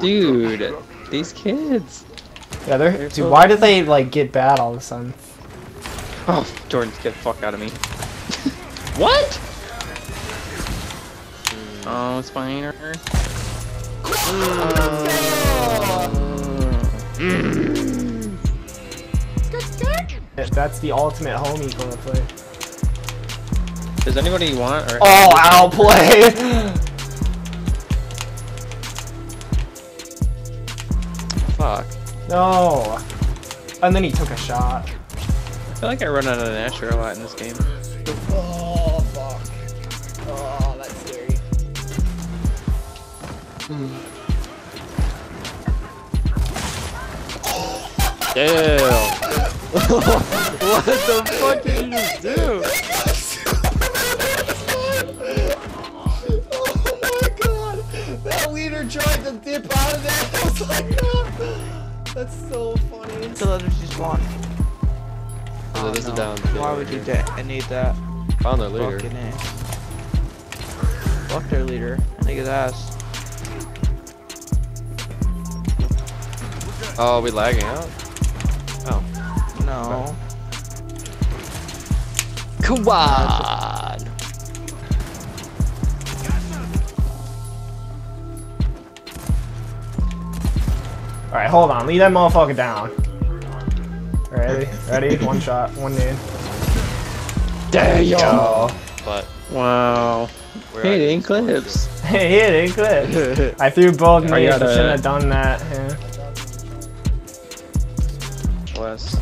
Dude, these kids. Yeah, they're dude. Why did they like get bad all of a sudden? Oh, Jordan, get the fuck out of me. what? Oh, Spiner. That's the ultimate homie gonna play. Does anybody want or? Oh, outplay! Fuck. No. And then he took a shot. I feel like I run out of Gnasher a lot in this game. Oh fuck. Oh, that's scary. Damn. what the fuck did you just do? Oh my god! That leader tried to dip out of that. I was like, "Ah." That's so funny. The others just won. Oh, this is down. Why would you da- I need that? Found their leader. Fucking A. Fuck their leader. I think his ass. Oh, we lagging out? Oh. No. Come on! Alright, hold on. Leave that motherfucker down. Ready? Ready? one shot. One nade. There you Yo. But Wow. we're Hey, at in clips. Hey, hit it, clip. I threw both I nades. I gotta- shouldn't have done that. Yeah. Wes.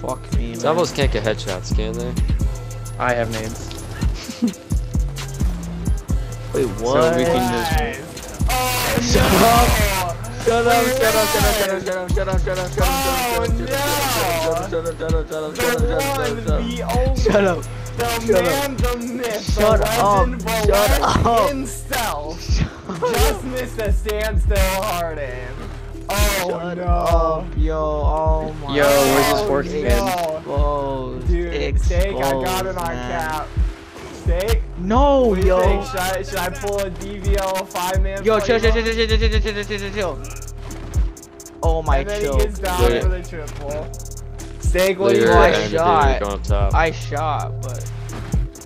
Fuck me, man. Devils can't get headshots, can they? I have names. Wait, what? So we can just. Shut up! Shut up, shut up, shut up, shut up, shut up, shut up, shut up, shut up, shut up, shut up, shut up, shut up, shut up, shut up, shut up, shut up. The Shut up. man, the myth, Shut the up. legend, the Shut legend up. in stealth. Just missed a standstill hard aim. Oh Shut no. up, yo, oh my Yo, where's his Oh, fourth no. kid? Exposed. Dude, steak, I got it Exposed, on man. cap. Steak, No, what do you yo. think? Should I, should I pull a DVL five man? Yo, chill, chill, chill, chill, chill, chill, chill, chill, chill, chill, chill. Oh my And then chill. he gets down Wait. for the triple. Steak, what do you Leader I want? and the shot. leader going up top. I shot, but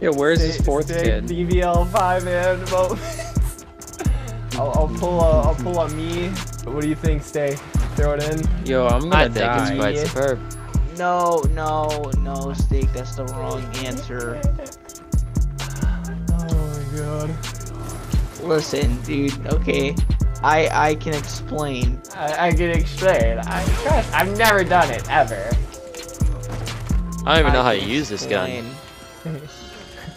Yo, where's his fourth steak, kid? DVL five man vote. I'll, I'll pull a I'll pull a me. What do you think, Stay? Throw it in. Yo, I'm gonna I think die. it's quite superb. no, no, no, steak. That's the wrong answer. My god. Listen, dude. Okay, I I can explain. I, I can explain. I trust. I've never done it ever. I don't even know how to use this gun. explain.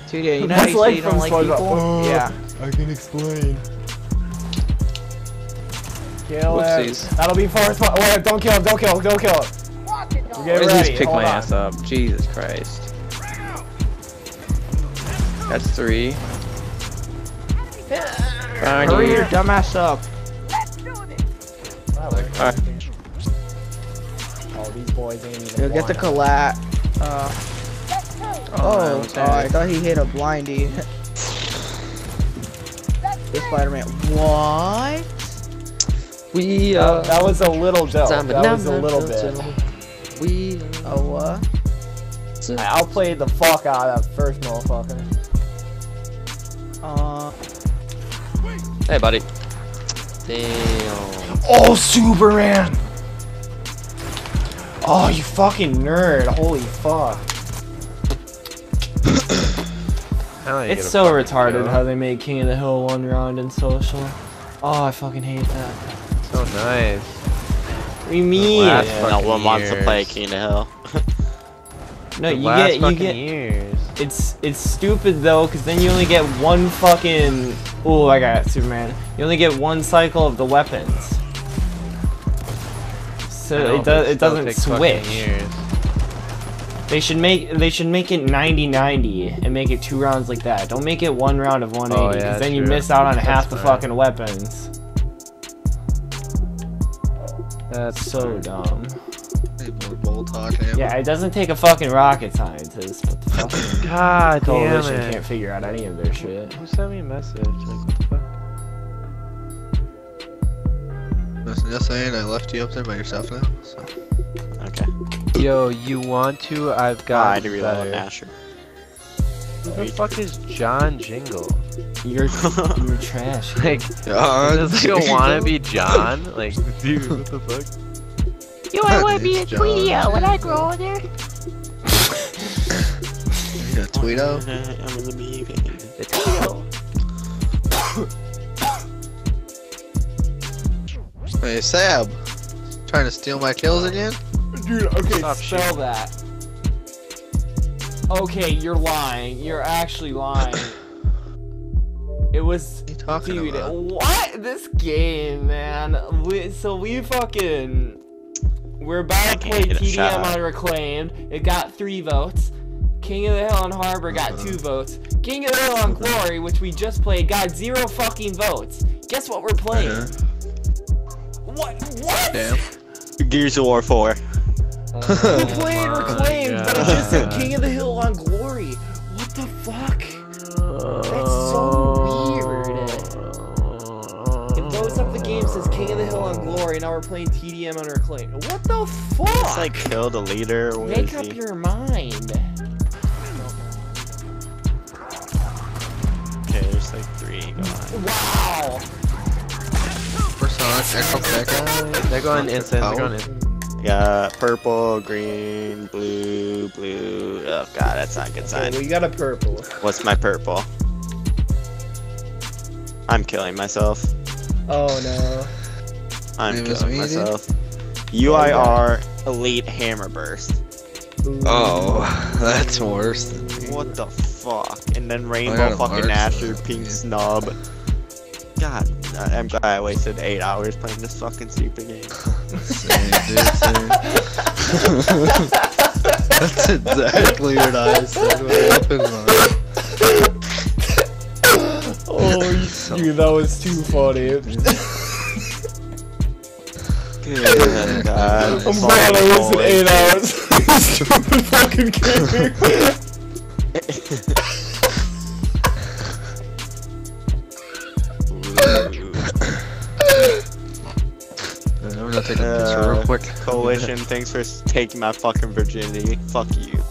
Dude, yeah, you know how That's you say like you don't like people? Oh. Yeah. I can explain. Kill him. That'll be first one. Wait, don't kill him. Don't kill him. Don't kill him. Why Get does ready. he pick Hold my on. ass up? Jesus Christ. That's three. Fine, Hurry you- your dumbass up. Alright. Oh, these boys ain't even. Yo, get the wanna- collat. Uh, Oh, oh, what's oh, I thought he hit a blindy. this Spider-Man. What? We That, uh, that was a little dope. That was a little bit. gentlemen. we A what? I outplayed the fuck out of that first motherfucker. Uh, Hey, buddy. Damn. Oh, Superman! Oh, you fucking nerd. Holy fuck. It's so retarded how they made King of the Hill one round in social. Oh, I fucking hate that. So nice. What do you mean? last No fucking one wants to play. King of the Hill. No, The you last get you get years. It's it's stupid though, cause then you only get one fucking. Oh, I got it, Superman. You only get one cycle of the weapons. So it does it doesn't switch. They should make they should make it 90-90 and make it two rounds like that. Don't make it one round of 180 Oh, because yeah, then you miss out on That's half the fucking weapons. That's So true. dumb. More bull talk. Amber. Yeah, it doesn't take a fucking rocket scientist, but the fucking God damn coalition it. can't figure out any of their shit. Who sent me a message? Like, what the fuck? Listen, just saying, I left you up there by yourself now. So. Okay. Yo, you want to? I've Ah, got. I had to reload on better. Asher. Who the fuck is John Jingle? You're you're trash. Like, John, does like a wannabe John? Like, dude, what the fuck? Yo, I want to be a It's John. Tweedio when I grow older. You got Tweedo? I'm in the meeting. The Tweedo. Hey, Sab. Trying to steal my kills again? Dude, okay, Stop spell that. Okay, you're lying. You're actually lying. It was What are you talking Dude, about? what? This game, man. We, so we fucking. We're about to play can't get a shout TDM on Reclaimed. It got three votes. King of the Hill on Harbor got two votes. King of the Hill on Glory, which we just played, got zero fucking votes. Guess what we're playing? Uh-huh. What? What? Damn. Gears of War 4. We're playing my Reclaimed, but it just said King of the Hill on Glory. What the fuck? That's game, says King of the Hill on Glory, now we're playing TDM on Reclaim. What the fuck? It's like kill the leader. Where Make up he? your mind. Okay, there's like three going. Wow. Persona, Echo Pekka. They're going instant. They're going in. Yeah, purple, green, blue, blue. Oh god, that's not a good sign. we got a purple. What's my purple? I'm killing myself. Oh no. I'm Name is killing me, dude? myself. UIR Elite Hammer Burst. Oh, that's worse than me. What the fuck? And then Rainbow fucking mark, Asher, so- Pink yeah. Snub. God, I- I'm glad I wasted eight hours playing this fucking stupid game. Same, dude, same. That's exactly what I said when up in mine. Oh, dude, that was too funny. Good God. I'm glad I wasted eight hours. Stupid fucking game. I'm gonna take a picture real uh, quick. Coalition, thanks for taking my fucking virginity. Fuck you.